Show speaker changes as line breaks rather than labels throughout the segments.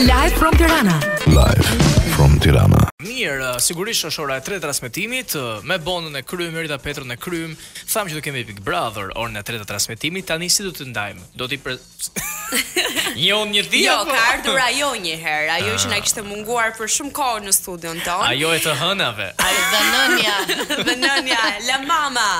Live from Tirana.
Live from Tirana.
Mirë, uh, sigurisht është ora e tretë e transmetimit uh, me Bonën në krye, me Petrën në krye. Tham që do kemi Big Brother orën e tretë të transmetimit. Tani si do ta ndajmë? Do t'i pre... Një unë një dhja?
Jo,
po?
ka ardhur ajo një herë, ajo që na ah. kishte munguar për shumë kohë në studion tonë.
Ajo e të hënave.
Ajo the nënja, the nënja, la mama.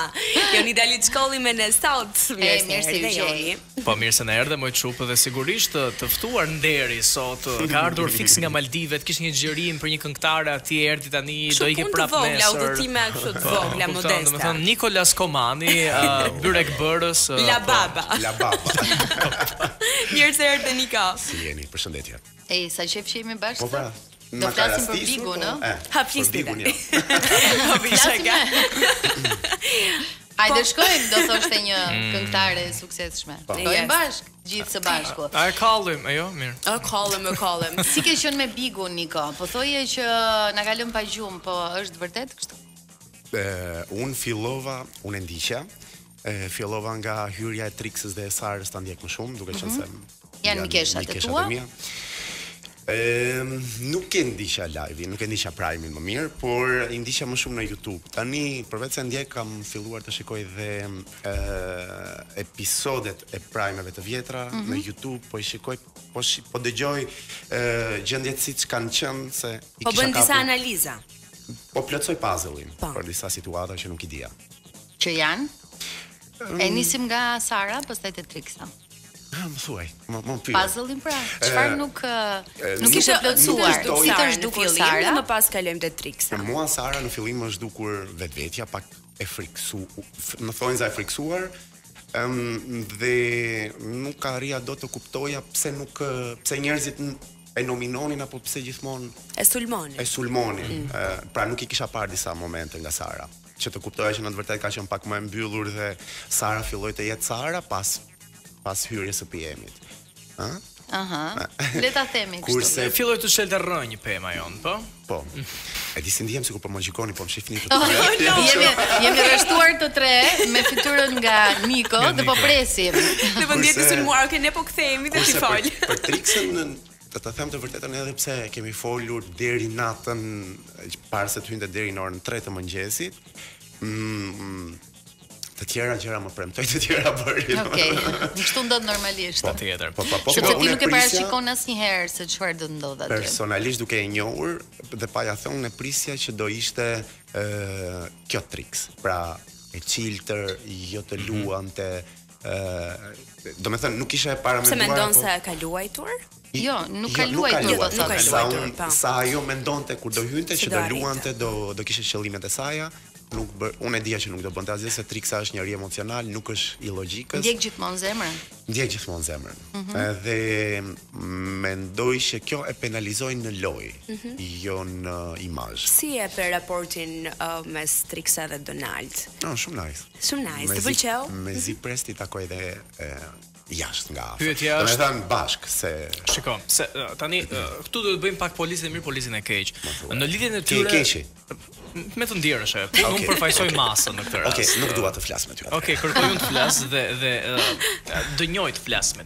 Joni dali çkolli me ne sot. Mirë,
mirë, mirë, mirë,
mirë,
Po mirë se na erdhe moj çupë dhe sigurisht të, të ftuar nderi sot. Ka ardhur fiks nga Maldivet, kishte një xhirim për një këngëtare aty, erdhi tani do
ikë
prapë nesër.
Vogla, udhëtime kështu të vogla,
modeste.
Do
të thënë Nikolas Komani, uh, byrek bërës. Uh,
la baba.
La baba.
mirë se erdhe Nika.
Si jeni? Përshëndetje.
Ej, sa qef që jemi bashkë
po pra,
sot.
Po pra, do
flasim për Bigun, ë?
Po,
hë
flisni.
Bigun jo.
Po bisha ga.
Ajde shkojmë, do thoshte një mm. këngëtare e suksesshme. Po.
Do jemi
bashkë, gjithë së bashku.
A e kallim, ajo, mirë.
A kallim, e kallim.
Si ke qenë me Bigun, Niko? Po thoje që na ka lënë pa gjumë, po është vërtet kështu?
Ë, un fillova, un e ndiqja. E fillova nga hyrja e Trixës dhe e Sarës ta ndjek më shumë, duke qenë se
janë mikeshat e tua?
Mia. Ehm, nuk e ndiqja live-in, nuk e ndiqja Prime-in më mirë, por i ndiqja më shumë në YouTube. Tani, përveç se ndjek, kam filluar të shikoj dhe ë episodet e Prime-eve të vjetra në YouTube, po i shikoj, po shi, po dëgjoj ë ngjarjet siç kanë qenë se i
Po
kisha
bën disa
kapur-
analiza.
po plotësoj puzzle-in
Po.
për disa situata që nuk i dija.
Që janë? E mm. nisim nga Sara, pastaj te Trixa.
Ha, më thuaj, më më pyet.
Puzzle-in pra, çfarë nuk nuk ishte plotësuar, si të
është dukur
Sara
dhe më pas kalojmë te Trixa.
Mua Sara në fillim më është dukur vetvetja pak e friksu, në thonjëza e friksuar, ëm um, dhe nuk arrija dot të kuptoja pse nuk pse njerëzit e nominonin apo pse gjithmonë
e sulmonin.
E sulmonin. Mm. Uh, pra nuk i kisha parë disa momente nga Sara. Që të kuptoja që në të vërtetë ka qenë pak më e mbyllur dhe Sara filloi të jetë Sara pas pas hyrjes së Pemit. Ë?
Aha. Le ta themi kështu.
Kurse
filloi të hidhte rrënjë pema jon, po?
Po. E di si ndihem sikur po më gjikoni, po më shihni të tre.
Jemi jemi rreshtuar të tre me fytyrën nga Niko dhe po presim.
Në po ndihesh
i
sulmuar, okay, ne po kthehemi dhe ti fol.
Për Trixën Të të them të vërtetën edhe pse kemi folur deri natën para se të hynte deri në orën 3 të mëngjesit. Mm, të tjera gjëra më premtoj të tjera bëri.
Okej. Okay. Kështu ndodh normalisht.
Patjetër.
Po po po.
Sepse
po,
ti nuk e parashikon asnjëherë se çfarë do të ndodhë aty.
Personalisht duke e njohur dhe pa ja thënë unë e prisja që do ishte ë kjo Trix. Pra e çiltër, jo të mhm. luante, ë do të thënë nuk isha e paramenduar
se mendon
apo...
se e ka luajtur
jo nuk
jo, ka
luajtur
nuk ka luajtur,
nuk ka luajtur
sa,
po.
sa ajo mendonte kur do hynte që
do
luante do do kishte qëllimet e saja nuk bër, unë e dija që nuk do bënte asgjë se Triksa është njeri emocional, nuk është i logjikës.
Ndjek gjithmonë zemrën.
Ndjek gjithmonë zemrën.
Mm -hmm.
Edhe mendoj se kjo e penalizoi në lojë,
mm -hmm.
jo në imazh.
Si e pe raportin uh, mes Triksa dhe Donald?
No, shumë nice.
Shumë nice, të pëlqeu?
Mezi pres t'i takoj dhe e, jashtë nga afër.
Pyetja është,
domethënë bashk se
Shiko, se tani këtu duhet të bëjmë pak policin e mirë, policin e keq. Në lidhjen e
tyre. Ti
i
keqi.
Me të ndjerësh, po okay,
unë
përfaqësoj okay. masën në këtë rast.
Okej, okay, nuk dua të flas me ty.
Okej, okay, kërkoj unë të flas dhe dhe denjoj të flas me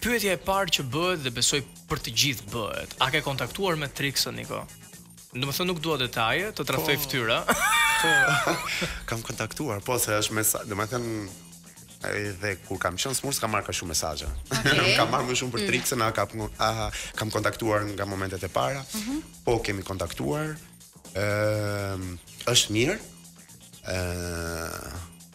Pyetja e parë që bëhet dhe besoj për të gjithë bëhet, a ke kontaktuar me Trixën, Niko? Domethënë nuk dua detaje, të tradhtoj po. fytyra. Po.
kam kontaktuar, po sa shumë mesazhe, domethënë dhe kur kam qenë smur s'kam marrë kaq shumë mesazhe.
Okay.
Kam marrë më shumë për mm. Trixën, a kam a kam kontaktuar nga momentet e para. Mm -hmm. Po kemi kontaktuar. Ëm, ehm, është mirë. Ëm,
ehm,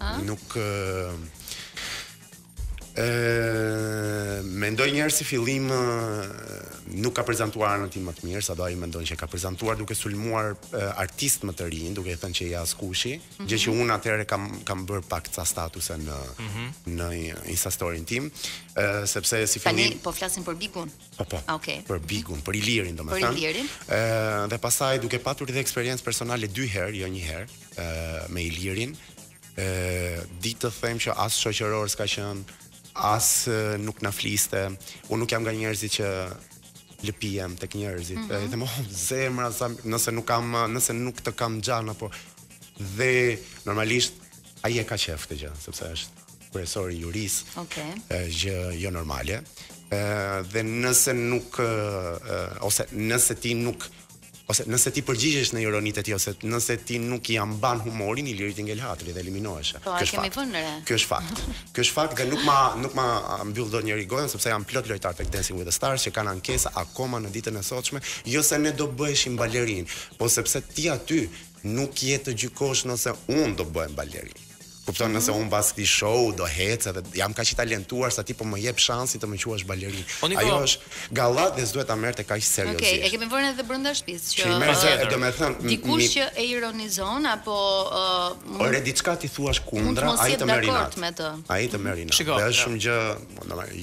A? Nuk ë mendoj njëherë si fillim nuk ka prezantuar anën e tij më të mirë, sado ai mendon që e ka prezantuar duke sulmuar artistë më të rinj, duke i thënë që janë askushi, mm -hmm. gjë që unë atëherë kam kam bër pak ca statuse në mm -hmm. në Insta story-n tim, ë sepse si fillim Tani
po flasim për Bigun.
Po po.
Ah, okay.
Për Bigun, për Ilirin domethënë.
Për Ilirin.
Ëh dhe pastaj duke patur edhe eksperiencë personale dy herë, jo një herë, ëh me Ilirin, ëh di të them që as shoqëror s'ka qenë, as nuk na fliste. Unë nuk jam nga njerëzit që lëpijem tek njerëzit. Mm -hmm. E them oh, zemra sa nëse nuk kam nëse nuk të kam xhan apo dhe normalisht ai e ka qef këtë gjë, sepse është kryesor i juris.
Okej.
Okay. Gjë jo normale. Ë dhe nëse nuk e, ose nëse ti nuk ose nëse t'i përgjigjesh në ironitë e tij ose nëse ti nuk ia mban humorin Ilirit i ngel hatri dhe eliminohesh.
Po, e kemi vënë re.
Ky është fakt. Ky është fakt dhe nuk ma nuk ma mbyll dot njeri gojën sepse janë plot lojtar tek Dancing with the Stars që kanë ankesa akoma në ditën e sotshme, jo se ne do bëheshim balerin, po sepse ti aty nuk je të gjykosh nëse unë do bëhem balerin. Kupton mm -hmm. nëse un pas këtij show do ec edhe jam kaq i talentuar sa ti po më jep shansin të më quash balerin.
Po,
Ajo është gallat dhe s'duhet ta merrte kaq seriozisht.
Okej, okay, e kemi vënë edhe brenda shtëpisë që.
Që merr zë, do të thënë,
dikush që e ironizon apo uh,
Ore diçka t'i thuash kundra, ai të merr inat. Ai të merr inat. Dhe është shumë gjë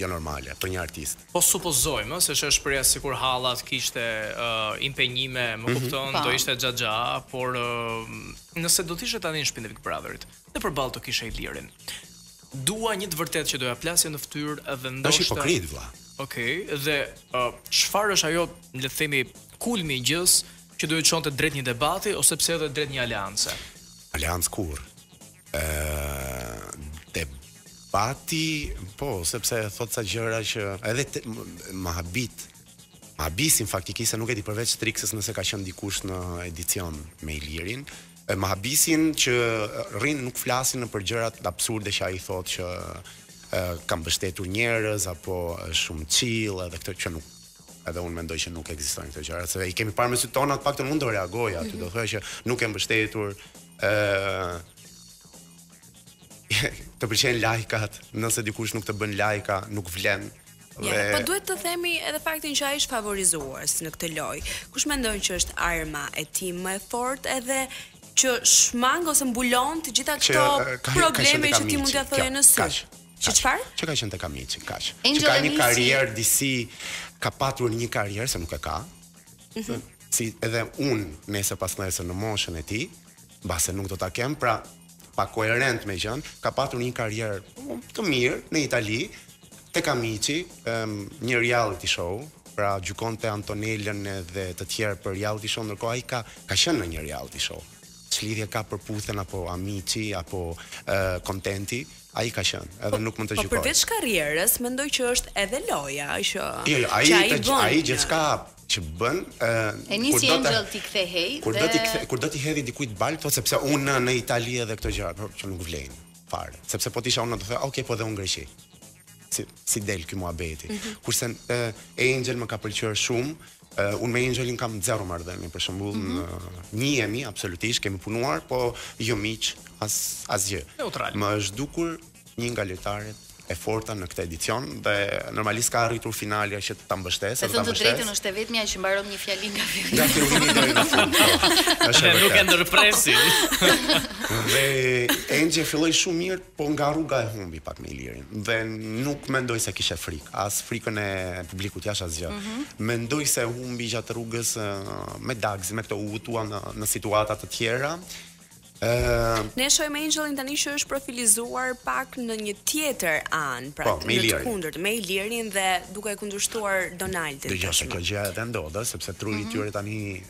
jo normale për një artist.
Po supozojmë ë, se s'e shpreha sikur halla të kishte ë impenjime, më kupton,
po.
do ishte xhaxha, por ë nëse do të ishte tani në shtëpinë e Big Brotherit dhe përballë të kishe Ilirin. Dua një të vërtetë që do ja plasje në fytyrë
dhe
ndoshta Është
hipokrit vlla.
Okej, dhe ë çfarë është ajo, le të themi, kulmi i gjësë që do të çonte drejt një debati ose pse edhe drejt një aleance?
Aleancë kurrë. Ëh, debati, po, sepse thotë ca gjëra që edhe te, më habit. Më habisin faktikisht se nuk e di përveç Triksës nëse ka qenë dikush në edicion me Ilirin. E më habisin që rrin nuk flasin për gjërat absurde që ai thotë që e, ka mbështetur njerëz apo shumë chill edhe këto që nuk edhe unë mendoj që nuk ekzistojnë këto gjëra, se i kemi parë me sytë tona, të paktën unë do reagoja aty, do thoja që nuk ke mbështetur, të pëlqejnë lajkat, nëse dikush nuk të bën lajka, nuk vlen. Dhe...
Ja, po duhet të themi edhe faktin që ai është favorizuar në këtë lojë. Kush mendon që është arma e tij më e fortë edhe që shmang ose mbulon të gjitha këto probleme që ti mund t'ia thoje në sy. Që çfarë?
Që ka qenë tek Amici, kaq. Që ka një karrierë disi, ka patur një karrierë se nuk e ka,
Mm -hmm.
Si edhe unë nesër pasnesër në moshën e tij, mbase nuk do ta kem, pra pak koherent me gjën, ka patur një karrierë të mirë në Itali, tek Amici, um, një reality show, pra gjykonte Antonelën dhe të tjerë për reality show, ndërkohë ai ka ka qenë në një reality show. Ç'lidhje ka Përputhen apo Amici apo kontenti, uh, Ai ka qenë, edhe nuk mund të
gjykojë.
Po
përveç karrierës, mendoj që është edhe loja që
jo, jo, ai,
që ai bën.
Ai gjithçka që bën, ë
e nisi Angel t'i kthehej.
Kur do t'i kur do t'i hedhi dikujt baltë, thotë sepse unë në Itali edhe këto gjëra, por që nuk vlejnë fare. Sepse po të isha unë do të thoja, ok, po dhe unë Greqi. Si si del ky muhabet. Mm -hmm. Kurse ë Angel më ka pëlqyer shumë, Uh, unë me Enxhin kam zero marrëdhënie, për shembull, mm -hmm. njihemi absolutisht, kemi punuar, po jo miq, as asgjë.
Neutral.
Më është dukur një nga lojtaret më të forta në këtë edicion dhe normalisht ka arritur finalen që ta mbështesë, ta
mbështesë. Të drejtën është e vetmja që mbaron një fjali nga fillimi.
Nga fillimi deri në fund. Se
nuk e ndërpresin.
Dhe Enxhi filloi shumë mirë Po nga rruga e humbi pak me Ilirin dhe nuk mendoj se kishte frikë, as frikën e publikut jashtë asgjë. Mendoj se humbi gjatë rrugës me Dagzin, me këto u hutua në, në situata të tjera. Ë
Ne e shohim Angelin tani që është profilizuar pak në një tjetër anë, pra
Po, me
në të
Ilirin.
kundërt, me Ilirin dhe duke e kundërshtuar Donaldin.
Dëgjoj se
tashmë.
kjo gjëja edhe ndodh, ë, sepse truri i tyre tani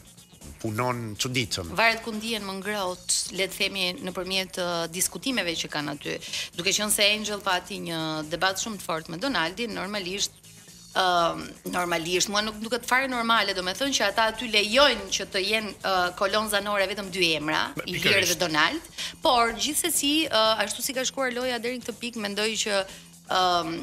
punon çuditshëm.
Varet ku ndihen më ngrohtë, le të themi nëpërmjet diskutimeve që kanë aty. Duke qenë se Angel pati një debat shumë të fortë me Donaldin, normalisht ë uh, normalisht mua nuk duket fare normale, domethënë që ata aty lejojnë që të jenë uh, kolonë zanore vetëm dy emra, Ilir dhe Donald, por gjithsesi uh, ashtu si ka shkuar loja deri në këtë pikë, mendoj që Ëm um,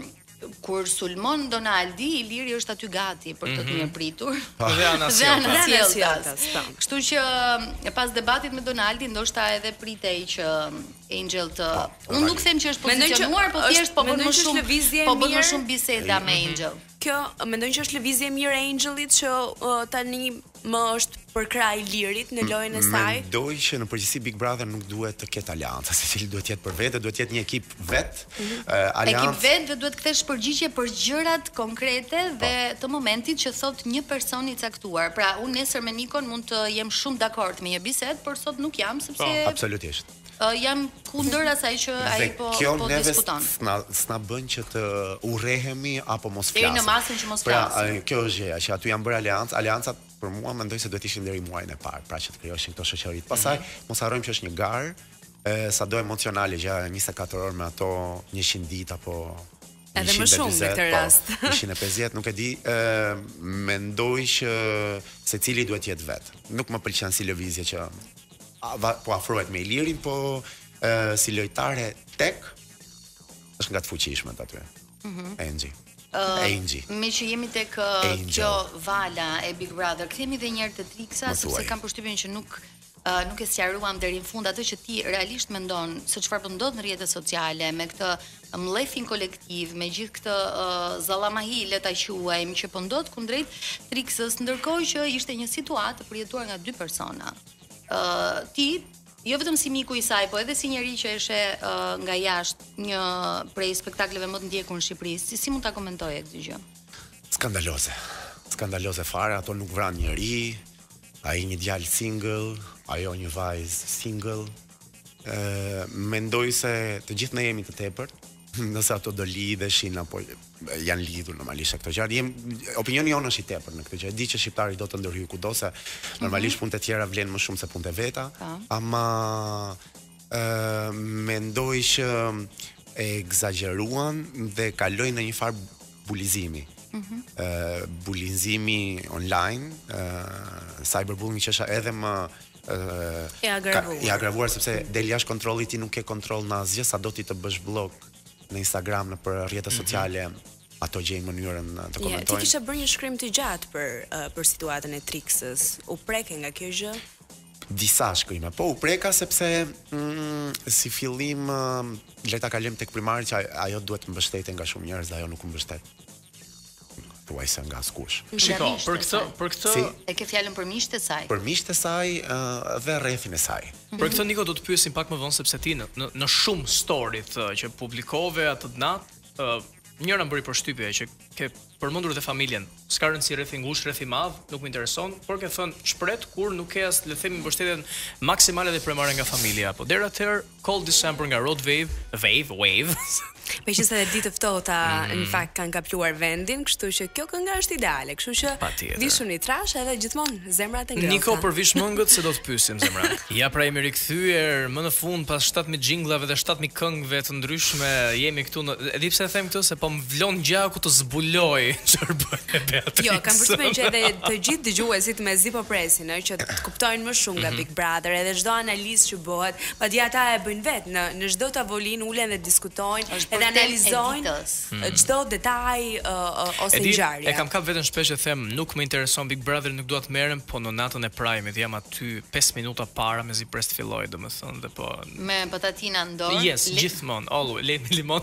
kur sulmon Donaldi, Iliri është aty gati për të të mhm.
mirëpritur. Po.
Dhe
anasjelltas. Po.
Kështu që pas debatit me Donaldi, ndoshta edhe pritej që Angel të Unë nuk them që është pozicionuar, po thjesht po bën më shumë po bën më shumë biseda me mhm. Angel.
Kjo mendon që është lëvizje e mirë e Engjëllit që uh, tani më është përkrah Ilirit në lojën e saj.
Mendoj që në përgjithësi Big Brother nuk duhet të ketë aleanca, secili duhet të jetë për vete, duhet të jetë një ekip vet.
Mm
-hmm.
uh,
aleanca...
Ekip vet dhe duhet të kthesh përgjigje për gjërat konkrete pa. Po. dhe të momentit që thotë një person i caktuar. Pra, unë nesër me Nikon mund të jem shumë dakord me një bisedë, por sot nuk jam sepse pa. Po.
Absolutisht.
Uh, jam kundër asaj që ai po
kjo
po
neve
diskuton.
S'na s'na bën që të urrehemi apo mos flasim.
Deri në masën që mos
pra,
flasim.
Pra, kjo është gjëja që aty janë bërë aleancë, aleancat për mua mendoj se duhet ishin deri muajin e parë, pra që të krijoshin këto shoqëri. Mhm. Pastaj mm -hmm. mos harrojmë që është një garë, e sado emocionale gjatë 24 orë me ato 100 ditë apo
Edhe më shumë në këtë
po,
rast.
150, nuk e di, ë mendoj që secili duhet të jetë vet. Nuk më pëlqen si lëvizje që po afrohet me Ilirin, po e, si lojtare tek është nga të fuqishmet aty. Mhm. Mm Enxhi. Uh, Enxhi.
Me që jemi tek uh,
Angel.
kjo vala e Big Brother, kthehemi edhe një herë te Trixa
Më
sepse
thuaj.
kam përshtypjen që nuk uh, nuk e sqaruam deri në fund atë që ti realisht mendon se çfarë po ndodh në rrjetet sociale me këtë mllefin kolektiv me gjithë këtë zallamahi le ta quajmë që po ndodh kundrejt Trixës, ndërkohë që ishte një situatë e përjetuar nga dy persona. ë Ti jo vetëm si miku i saj, po edhe si njeri që e sheh nga jashtë një prej spektakleve më të ndjekur në Shqipëri, si si mund ta komentoje këtë gjë?
Skandaloze. Skandaloze fare, ato nuk vranë njeri, ai një djalë single, ajo një vajzë single, ë mendoj se të gjithë ne jemi të tepërt, nëse ato do lidheshin apo janë lidhur normalisht se këto gjëra opinioni jonë është i tepërt në këtë gjë. Di që shqiptari do të ndërhyjë kudo se mhm. normalisht punët e tjera vlen më shumë se punët e veta,
po.
ama ë mendoj që e ekzagjeruan dhe kaloi në një farë bulizimi. Ëh mhm. bulizimi online, ëh cyberbullying që është edhe më
e agravuar.
E agravuar sepse mm. del jashtë kontrollit, ti nuk ke kontroll në asgjë, sa do ti të bësh blok në Instagram nëpër rrjete mhm. sociale, mm -hmm ato gjejnë mënyrën uh, të komentojnë.
Ja, ti kishe bërë një shkrim të gjatë për uh, për situatën e Trixës. U preke nga kjo gjë?
Disa shkrime. Po u preka sepse mm, si fillim uh, le ta kalojmë tek primari që ajo duhet të mbështetej nga shumë njerëz dhe ajo nuk u mbështet. thuajse nga askush.
Shiko, për këtë, për këtë
si?
e ke fjalën për miqtë e saj.
Për miqtë e saj uh, dhe rrethin e saj. Mhm.
Për këtë Niko do të pyesim pak më vonë sepse ti në në, në shumë story të që publikove atë natë, uh, njëra më bëri përshtypje që ke përmendur dhe familjen. S'ka rëndësi rreth i ngushtë, rreth i madh, nuk më intereson, por ke thënë shpret kur nuk ke as le të themi mbështetjen maksimale dhe primare nga familja. Po deri atëherë Cold December nga Rod Wave, Wave, Wave.
Meqenëse edhe ditë të ftohta
mm.
në fakt kanë kapluar vendin, kështu që kjo kënga është ideale, kështu që vishuni trashë edhe gjithmonë zemrat e ngrohta.
Niko përvish mëngët se do të pyesim zemra. Ja pra jemi rikthyer më në fund pas 7000 jinglave dhe 7000 këngëve të ndryshme, jemi këtu. E di pse them këtë se po më vlon gjaku të zbuloj çfarë bën e Beatrice.
Jo, kam përshtypjen që edhe të gjithë dëgjuesit mezi po presin, ëh, që të kuptojnë më shumë nga mhm. Big Brother, edhe çdo analizë që bëhet, Madje ata e bëjnë vetë, në në çdo tavolinë ulen dhe diskutojnë,
Është
edhe
për temë e
analizojnë
ditës.
ë, çdo detaj ë, ë,
E ose
di,
e ngjarje. kam kap veten shpesh e them, nuk më intereson Big Brother, nuk dua të merrem, po në natën e Prime-it jam aty pesë minuta para mezi pres të fillojë, domethënë dhe po
Me patatina në dorë.
Yes,
le-
gjithmonë, always, Lay's me limon.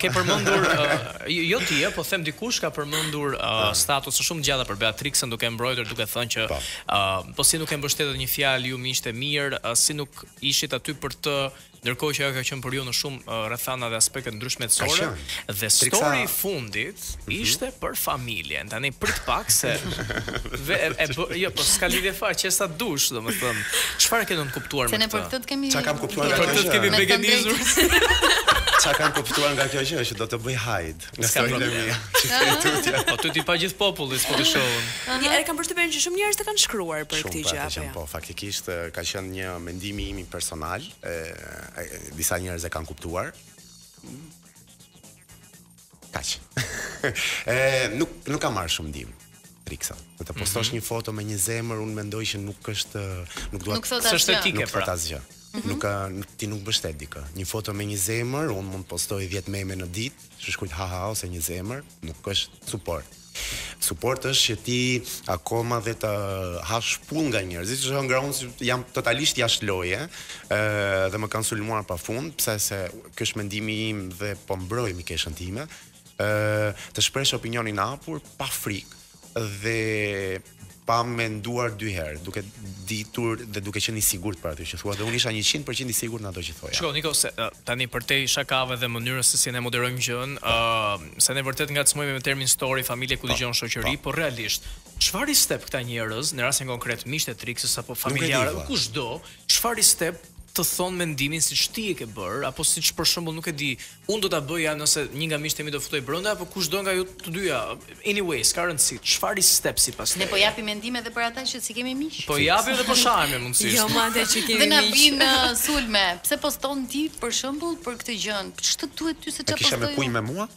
Ke përmendur jo ti, po them dikush ka përmendur uh, statuse shumë të gjata për Beatriksën duke mbrojtur duke thënë që
po.
uh, po si nuk e mbështetët një fjalë ju miqtë e mirë, uh, si nuk ishit aty për të ndërkohë që ajo ka qenë për ju në shumë uh, rrethana dhe aspekte të
ndryshme jetësore.
Dhe story i fundit Ishte për familjen. Tani prit pak se ve, e, e bë, jo, po s'ka lidhje fare, që sa dush, domethënë. Çfarë ke nënkuptuar me
këtë?
Se
ne për
këtë
të kemi
Çka kam kuptuar nga
këtë? Kemi veganizur.
Çka kam kuptuar nga kjo gjë që do të bëj
hide.
Nga sa i lëmi.
Po ty ti pa gjithë populli se po të shohin.
Ja, e kam përshtypjen që shumë njerëz të kanë shkruar për këtë gjë apo jo?
Po, faktikisht ka qenë një mendim i imi personal, e, disa njerëz e kanë kuptuar. Kaq. e nuk nuk ka marrë shumë ndihmë. Triksa. Se të postosh mm -hmm. një foto me një zemër, unë mendoj që nuk është nuk
do të
thotë
asgjë.
Nuk
thotë
pra. asgjë. Mm -hmm. Nuk ka ti nuk mbështet dikë. Një foto me një zemër, unë mund të postoj 10 meme në ditë, që shkruaj ha ha ose një zemër, nuk është support. Suport është që ti akoma dhe të hash shpullë nga njerëzit, që nga unë si jam totalisht jashtë loje, ë dhe më kanë sulmuar pafund, pse se ky është mendimi im dhe po mbroj mikeshën time, ë të shpresh opinionin e hapur pa frikë dhe Pa menduar dy herë, duke ditur dhe duke qenë i sigurt për atë që thua dhe unë isha njëqind për qind i sigurt në ato që thoja.
Shiko, Niko, se, ë, tani përtej shakave dhe mënyrës se si ne moderojmë gjën, ë, se ne vërtet ngacmojme me termin story, familje ku dëgjon shoqëri, po realisht, çfarë i step këta njerëz, në rastin konkret, miqtë e Trixës apo familjarë, kushdo, çfarë i step të thonë mendimin siç ti e ke bërë, apo siç për shembull nuk e di, unë do ta bëja nëse një nga miqtë e mi do futej brenda apo kushdo nga ju të dyja. Anyway, s'ka rëndësi. Çfarë i step sipas teje?
Ne po japim mendime edhe për ata që s'i kemi miq.
Po japim dhe po shajmë mundësisht.
Jo më ata që kemi miq.
Dhe na vin sulme. Pse poston ti për shembull për këtë gjën? Ç'të duhet ty se
ç'a
postoj unë? Ç'ke
punë
me
mua?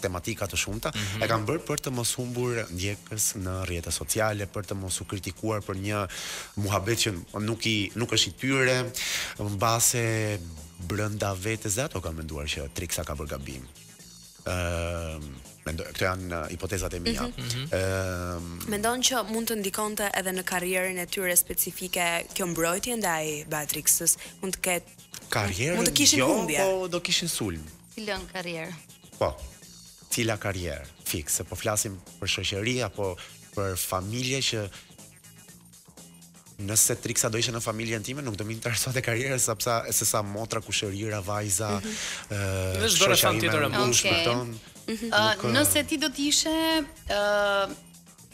tematika të shumta, mm -hmm. e kanë bërë për të mos humbur ndjekës në rrjete sociale, për të mos u kritikuar për një muhabet që nuk i nuk është i tyre, mbase brenda vetes dhe ato kanë menduar që Triksa ka bërë gabim. Ëm uh, Mendoj, këto janë uh, hipotezat e mia. Mhm. Mhm. Ëm, mm -hmm. mm -hmm.
mendon që mund të ndikonte edhe në karrierën e tyre specifike kjo mbrojtje ndaj Beatrixës, mund të ketë
karrierën
mund të kishin
jo,
humbje.
Po do kishin sulm.
Ti lën karrierë.
Po. Cila karrierë? Fiks, se po flasim për shoqëri apo për familje që nëse Triksa do ishte në familjen time, nuk do më interesonte karriera sesa, sesa motra kushërira, vajza, ëh,
mhm. uh, shoqëri tjetër e
mund
të
shpëton.
Mhm. Nëse ti do të ishe ëh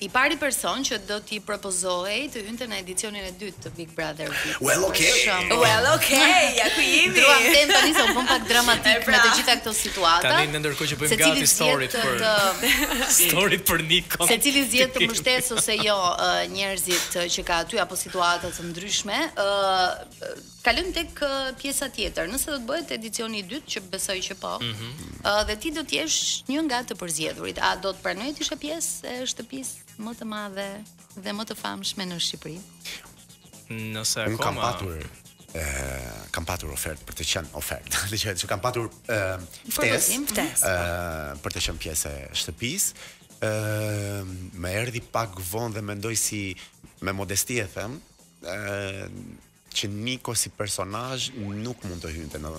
I pari person që do t'i propozohej të hynte në edicionin e dytë të Big Brother VIP.
Well, okay.
Për shembull.
Well, okay. Ja ku jemi.
Ndërruam temë tani se u bëm pak dramatik
pra.
me të gjitha këto situata.
Tani në ndërkohë që bëjmë gati storyt për
të...
storyt për Nikon.
Secili zgjedh të mbështesë ose jo njerëzit që ka aty apo situata të ndryshme, ë Kalojmë tek pjesa tjetër. Nëse do të bëhet edicioni i dytë, që besoj që po. Ëh mhm. dhe ti do të jesh një nga të përzgjedhurit. A do të pranoje të ishe pjesë e shtëpisë më të madhe dhe më të famshme në Shqipëri?
Nëse
akoma kam patur e kam patur ofertë për të qenë ofertë. Do të thotë që kam patur e ftesë për të qenë pjesë e shtëpisë. Ë më erdhi pak vonë dhe mendoj si me modesti e them, ë Që Niko si personazh nuk mund të hynte në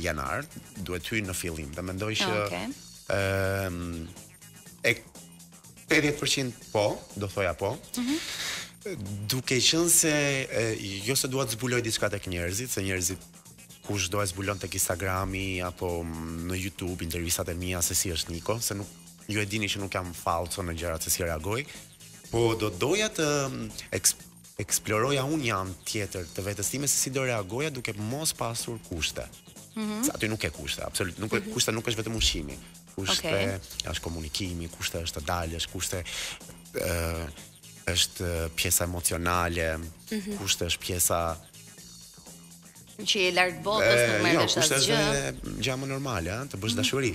janar, duhet të hyjë në fillim. Dhe mendoj që
okay.
e, e 80% po, do thoja po. Mm -hmm. Duke qenë se e, jo se dua të zbuloj diçka tek njerëzit, se njerëzit kushdo e zbulon tek Instagrami apo në YouTube intervistat e mia se si është Niko, se nuk ju e dini që nuk jam fallco në gjërat se si reagoj, po do doja të eks, Eksploroja unë një anë tjetër të vetes time se si do reagoja duke mos pasur kushte. Mhm. Se aty nuk ke kushte, absolut nuk ke mhm. Kushte, nuk është vetëm ushqimi. Kushte
okay.
është komunikimi, kushte është të dalësh, kushte ë është pjesa emocionale, mm -hmm. kushte është pjesa
që je larg botës, nuk merresh
jo,
asgjë.
Është gjëja më normale, ëh, të bësh
mhm.
dashuri.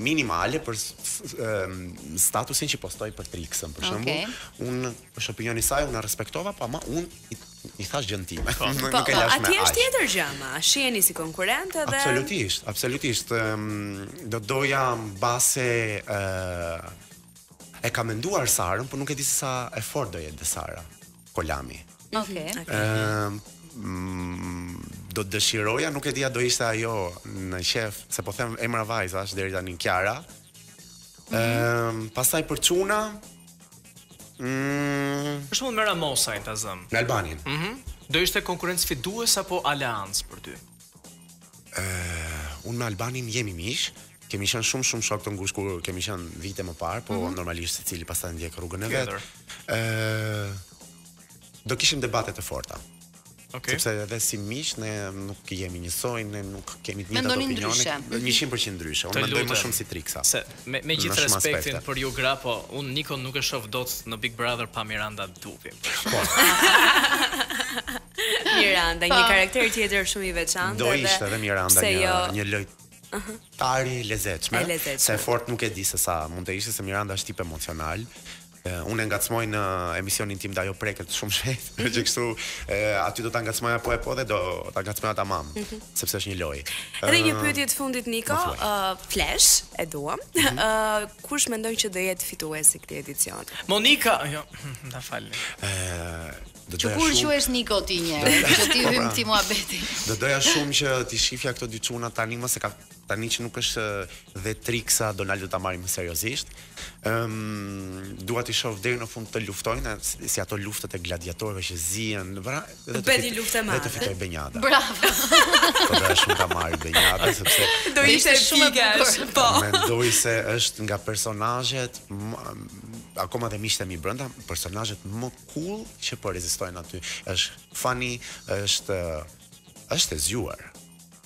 minimale për statusin që postoi për Trixën, për shembull.
Okay.
Unë është opinioni i saj, unë e respektova, po ama unë i, i thash gjën time. Po, nuk
po,
e lash po, me.
Aty është tjetër gjë, ama shiheni si konkurrent edhe
Absolutisht, absolutisht. Um, do doja mbase uh, e kam menduar Sarën, por nuk e di se sa e fort do jetë Sara. Kolami.
Okej. Okay.
Ëm mm, do të dëshiroja, nuk e dija do ishte ajo në qef, se po them emra vajzash deri tani Kiara. Ëm mm -hmm. pastaj për çuna mm,
Për shembull me Ramosajn ta zëm.
Me Albanin.
Mhm. Mm do ishte konkurrencë fitues apo aleancë për ty?
Uh, unë me Albanin jemi miq, kemi qenë shumë shumë shok të ngushtë kur kemi qenë vite më parë, po mm -hmm. normalisht secili pastaj ndjek rrugën e vet. Ëh, do kishim debate të forta.
Okay.
Sepse edhe si miq ne nuk jemi njësoj, ne nuk kemi të njëjtat opinione, 100% ndryshe. Unë mendoj më shumë si Triksa.
Se Me gjithë respektin për ju gra, po unë Nikon nuk e shoh dot në Big Brother pa Miranda Dubin. Po.
Miranda, një po. karakter tjetër shumë i veçantë.
Do ishte edhe Miranda një
jo...
një lojtare e lezetshme, se e fortë nuk e di se sa mund të ishte se Miranda është tip emocional, Unë e ngacmoj në emisionin tim dhe ajo preket shumë shpejt, mm -hmm. që kështu e, aty do ta ngacmoja po e po dhe do ta ngacmoja tamam, mm -hmm. sepse është një lojë.
Edhe një pyetje të fundit Niko, uh, Flash, e duam. Mm -hmm. uh, kush mendon që do jetë fituesi i këtij edicioni?
Monika, jo, na falni.
Ë, Do doja shumë.
Që kur quhesh Niko ti një, që ti po, hym pra. ti muhabeti.
Do doja shumë që t'i shifja këto dy çuna tani meqë ka Tani që nuk është dhe Triksa, Donaldo ta marri më seriozisht. Ëm um, dua t'i shoh deri në fund të luftojnë si ato luftët e gladiatorëve që zihen, pra, dhe të
fitojë luftë e madhe.
Të fitojë Benjada.
Bravo.
Po dua shumë ta marr Benjada sepse
do ishte
shumë e bukur.
Po.
Mendoj se është nga personazhet akoma dhe miqtë e mi brenda, personazhet më cool që po rezistojnë aty. Është funny, është është e zgjuar.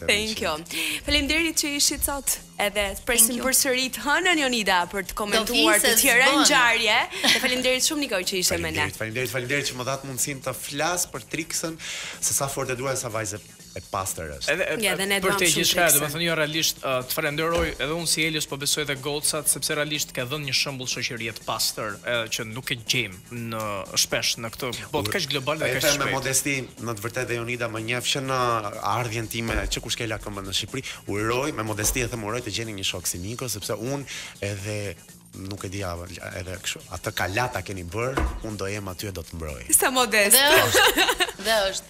Thank you. Faleminderit që ishit sot. Edhe presim përsëri të hënën Jonida për të komentuar të tjera ngjarje. Faleminderit shumë Niko që ishe me ne.
Faleminderit, faleminderit, faleminderit që më dhatë mundësinë të flas për Trixën, se sa fort e dua sa vajzë e pastër është.
Edhe për gjithçka, domethënë jo realisht të falenderoj edhe unë si Elios po besoj edhe gocat sepse realisht ka dhënë një shembull shoqërie të pastër, edhe që nuk e gjejm. në shpesh në këtë botë kaq globale dhe kaq
shpejt. Edhe
me
modesti, në të vërtetë dhe Jonida më njeh që në ardhjen time që kur shkela këmbën në Shqipëri, uroj me modesti e them uroj të gjeni një shok si Niko sepse un edhe nuk e di apo edhe kështu. Atë gabim ta keni bër, un do jem aty e do të mbroj.
Sa modest.
Dhe është.
Dhe është.